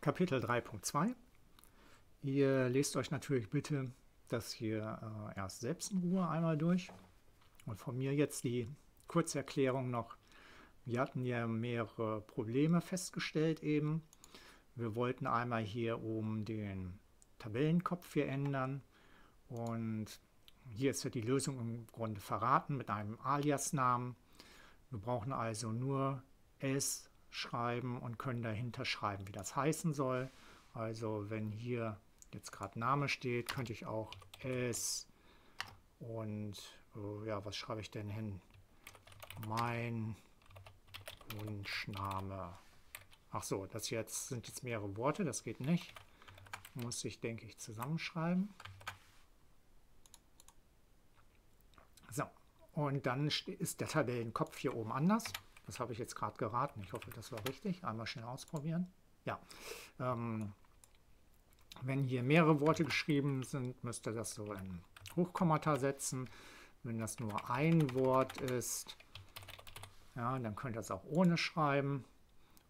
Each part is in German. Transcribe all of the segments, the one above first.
Kapitel 3.2. Ihr lest euch natürlich bitte das hier äh, erst selbst in Ruhe einmal durch. Und von mir jetzt die Kurzerklärung noch. Wir hatten ja mehrere Probleme festgestellt eben. Wir wollten einmal hier oben den Tabellenkopf hier ändern. Und hier ist ja die Lösung im Grunde verraten mit einem Alias-Namen. Wir brauchen also nur S schreiben und können dahinter schreiben, wie das heißen soll. Also wenn hier jetzt gerade Name steht, könnte ich auch S und oh ja, was schreibe ich denn hin? Mein Wunschname. Ach so, das jetzt sind jetzt mehrere Worte, das geht nicht. Muss ich, denke ich, zusammenschreiben. So, und dann ist der Tabellenkopf hier oben anders. Das habe ich jetzt gerade geraten. Ich hoffe, das war richtig. Einmal schnell ausprobieren. Ja. Ähm, wenn hier mehrere Worte geschrieben sind, müsst ihr das so in Hochkommata setzen. Wenn das nur ein Wort ist, ja, dann könnt ihr es auch ohne schreiben.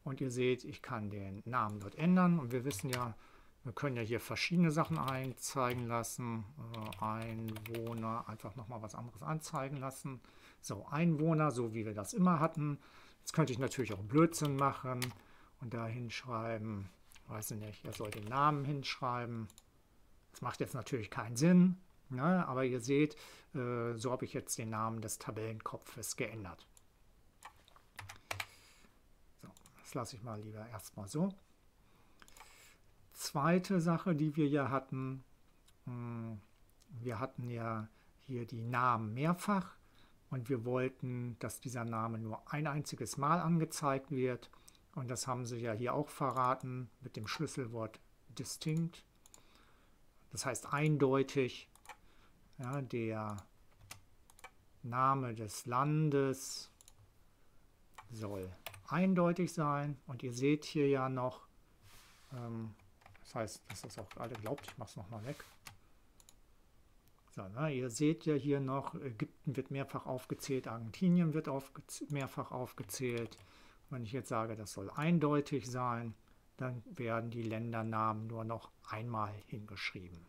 Und ihr seht, ich kann den Namen dort ändern. Und wir wissen ja, wir können ja hier verschiedene Sachen einzeigen lassen. Äh, Einwohner, einfach nochmal was anderes anzeigen lassen. So, Einwohner, so wie wir das immer hatten. Jetzt könnte ich natürlich auch Blödsinn machen und da hinschreiben, weiß ich nicht, er soll den Namen hinschreiben. Das macht jetzt natürlich keinen Sinn, ne? aber ihr seht, äh, so habe ich jetzt den Namen des Tabellenkopfes geändert. So, das lasse ich mal lieber erstmal so zweite Sache, die wir ja hatten, hm, wir hatten ja hier die Namen mehrfach und wir wollten, dass dieser Name nur ein einziges Mal angezeigt wird. Und das haben sie ja hier auch verraten mit dem Schlüsselwort distinct. Das heißt eindeutig, ja, der Name des Landes soll eindeutig sein. Und ihr seht hier ja noch, ähm, das heißt, dass das auch alle glaubt, ich mache es nochmal weg. So, na, ihr seht ja hier noch, Ägypten wird mehrfach aufgezählt, Argentinien wird aufge mehrfach aufgezählt. Wenn ich jetzt sage, das soll eindeutig sein, dann werden die Ländernamen nur noch einmal hingeschrieben.